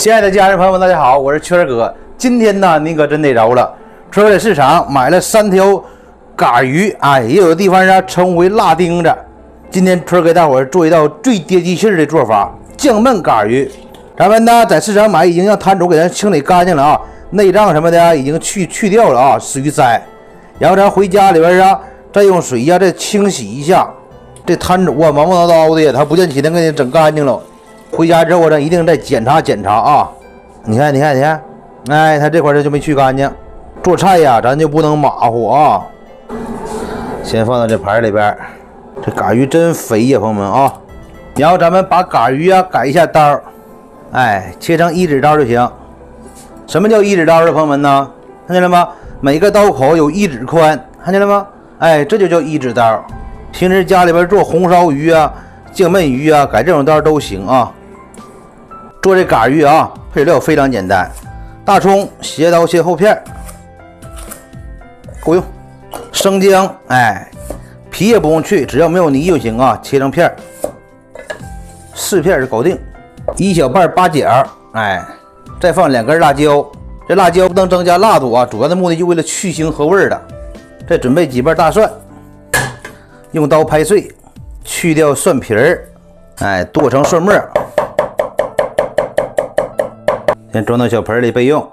亲爱的家人朋友们，大家好，我是圈哥。今天呢，您可真得着了，村在市场买了三条嘎鱼，哎，也有的地方呢称为辣钉子。今天村儿给大伙儿做一道最接地气儿的做法——酱焖嘎鱼。咱们呢在市场买，已经让摊主给咱清理干净了啊，内脏什么的已经去去掉了啊，死鱼鳃。然后咱回家里边啊，再用水呀再清洗一下。这摊主啊，忙忙叨叨的，他不见起来给你整干净了。回家之后，咱一定再检查检查啊！你看，你看，你看，哎，他这块儿就没去干净。做菜呀，咱就不能马虎啊！先放到这盘里边。这嘎鱼真肥呀，朋友们啊！然后咱们把嘎鱼啊改一下刀，哎，切成一指刀就行。什么叫一指刀的朋友们呢？看见了吗？每个刀口有一指宽，看见了吗？哎，这就叫一指刀。平时家里边做红烧鱼啊、酱焖鱼啊，改这种刀都行啊。做这嘎鱼啊，配料非常简单：大葱斜刀切厚片，够用；生姜，哎，皮也不用去，只要没有泥就行啊，切成片，四片就搞定；一小半八角，哎，再放两根辣椒。这辣椒不能增加辣度啊，主要的目的就为了去腥和味儿的。再准备几瓣大蒜。用刀拍碎，去掉蒜皮儿，哎，剁成蒜末，先装到小盆里备用。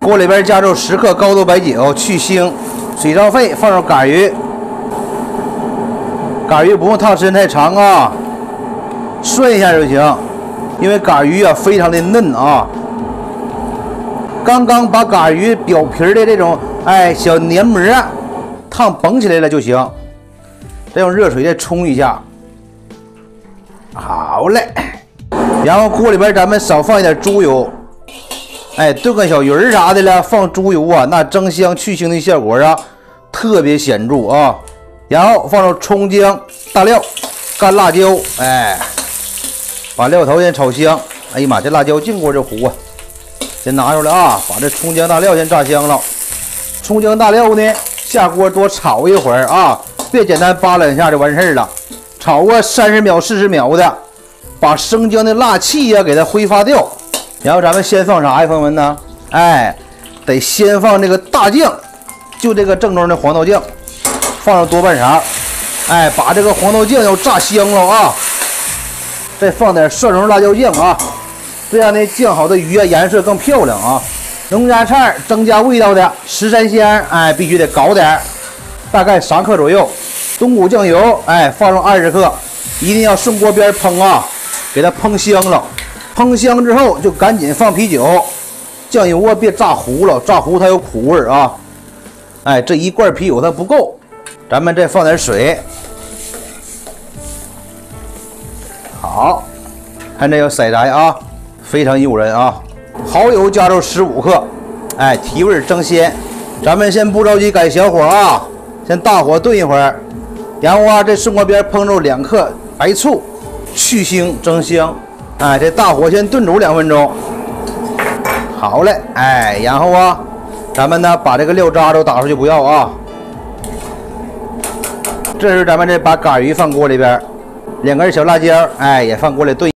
锅里边加入十克高度白酒去腥，水烧沸，放入嘎鱼。嘎鱼不用烫时间太长啊，涮一下就行。因为嘎鱼啊非常的嫩啊，刚刚把嘎鱼表皮的这种哎小黏膜烫绷起来了就行。再用热水再冲一下，好嘞。然后锅里边咱们少放一点猪油，哎，炖个小鱼儿啥的了，放猪油啊，那增香去腥的效果啊，特别显著啊。然后放入葱姜、大料、干辣椒，哎，把料头先炒香。哎呀妈，这辣椒净锅这糊啊！先拿出来啊，把这葱姜大料先炸香了。葱姜大料呢，下锅多炒一会儿啊。别简单扒两下就完事儿了，炒个三十秒、四十秒的，把生姜的辣气呀给它挥发掉。然后咱们先放啥呀，朋友们呢？哎，得先放这个大酱，就这个正宗的黄豆酱，放上多半勺。哎，把这个黄豆酱要炸香了啊！再放点蒜蓉辣椒酱啊，这样呢酱好的鱼啊颜色更漂亮啊。农家菜增加味道的十三香，哎，必须得搞点。大概三克左右，冬菇酱油，哎，放入二十克，一定要顺锅边烹啊，给它烹香了。烹香之后就赶紧放啤酒，酱油啊别炸糊了，炸糊它有苦味啊。哎，这一罐啤酒它不够，咱们再放点水。好，看这个色泽啊，非常诱人啊。蚝油加入十五克，哎，提味增鲜。咱们先不着急改小火啊。先大火炖一会儿，然后啊，在顺锅边烹入两克白醋，去腥增香。哎，这大火先炖煮两分钟。好嘞，哎，然后啊，咱们呢把这个料渣都打出去不要啊。这时咱们再把嘎鱼放锅里边，两根小辣椒，哎，也放锅里炖。